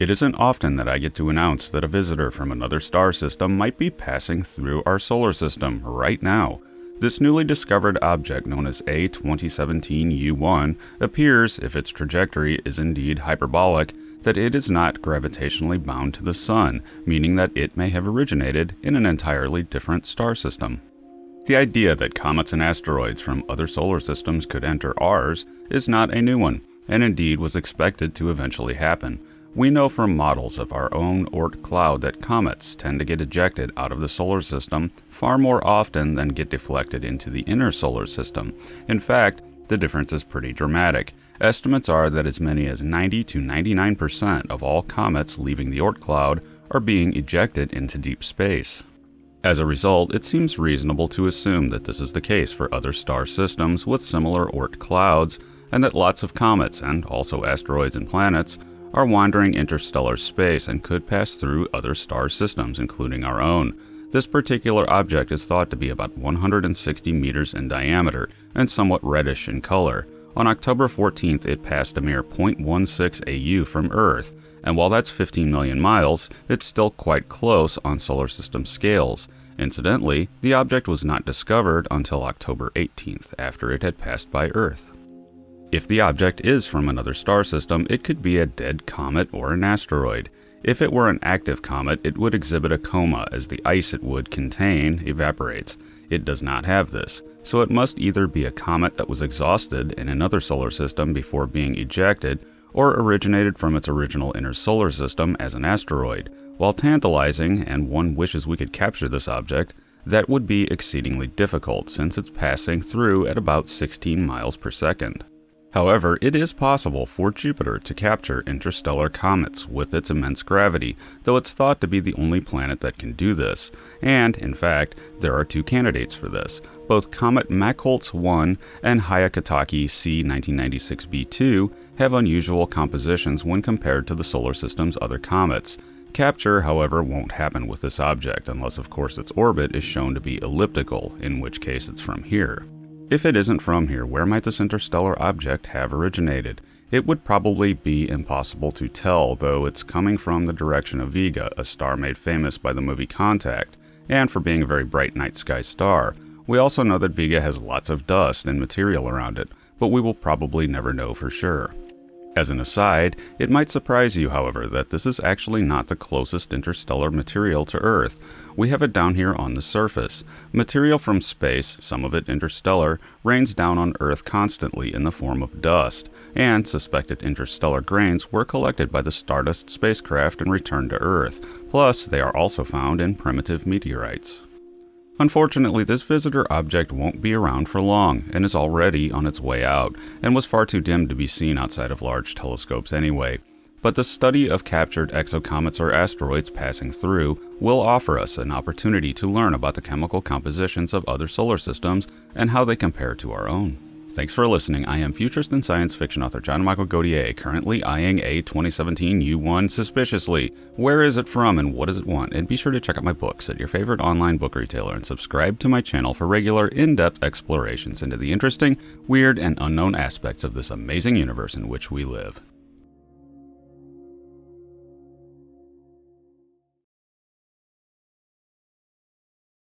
It isn't often that I get to announce that a visitor from another star system might be passing through our solar system right now. This newly discovered object, known as A2017U1, appears, if its trajectory is indeed hyperbolic, that it is not gravitationally bound to the Sun, meaning that it may have originated in an entirely different star system. The idea that comets and asteroids from other solar systems could enter ours is not a new one, and indeed was expected to eventually happen. We know from models of our own Oort cloud that comets tend to get ejected out of the solar system far more often than get deflected into the inner solar system. In fact, the difference is pretty dramatic. Estimates are that as many as 90 to 99% of all comets leaving the Oort cloud are being ejected into deep space. As a result, it seems reasonable to assume that this is the case for other star systems with similar Oort clouds, and that lots of comets, and also asteroids and planets, are wandering interstellar space and could pass through other star systems, including our own. This particular object is thought to be about 160 meters in diameter and somewhat reddish in color. On October 14th, it passed a mere 0.16 AU from Earth, and while that's 15 million miles, it's still quite close on solar system scales. Incidentally, the object was not discovered until October 18th, after it had passed by Earth. If the object is from another star system, it could be a dead comet or an asteroid. If it were an active comet, it would exhibit a coma as the ice it would contain evaporates. It does not have this, so it must either be a comet that was exhausted in another solar system before being ejected, or originated from its original inner solar system as an asteroid. While tantalizing, and one wishes we could capture this object, that would be exceedingly difficult since it's passing through at about 16 miles per second. However, it is possible for Jupiter to capture interstellar comets with its immense gravity, though it's thought to be the only planet that can do this. And, in fact, there are two candidates for this. Both Comet Machholz 1 and Hyakutake C 1996b2 have unusual compositions when compared to the solar system's other comets. Capture, however, won't happen with this object unless, of course, its orbit is shown to be elliptical, in which case it's from here. If it isn't from here, where might this interstellar object have originated? It would probably be impossible to tell, though it's coming from the direction of Vega, a star made famous by the movie Contact, and for being a very bright night sky star. We also know that Vega has lots of dust and material around it, but we will probably never know for sure. As an aside, it might surprise you, however, that this is actually not the closest interstellar material to Earth. We have it down here on the surface. Material from space, some of it interstellar, rains down on Earth constantly in the form of dust, and suspected interstellar grains were collected by the Stardust spacecraft and returned to Earth. Plus, they are also found in primitive meteorites. Unfortunately, this visitor object won't be around for long and is already on its way out, and was far too dim to be seen outside of large telescopes anyway. But the study of captured exocomets or asteroids passing through will offer us an opportunity to learn about the chemical compositions of other solar systems and how they compare to our own. Thanks for listening. I am futurist and science fiction author John Michael Godier, currently eyeing a 2017 U1 suspiciously. Where is it from and what does it want? And be sure to check out my books at your favorite online book retailer and subscribe to my channel for regular, in depth explorations into the interesting, weird, and unknown aspects of this amazing universe in which we live.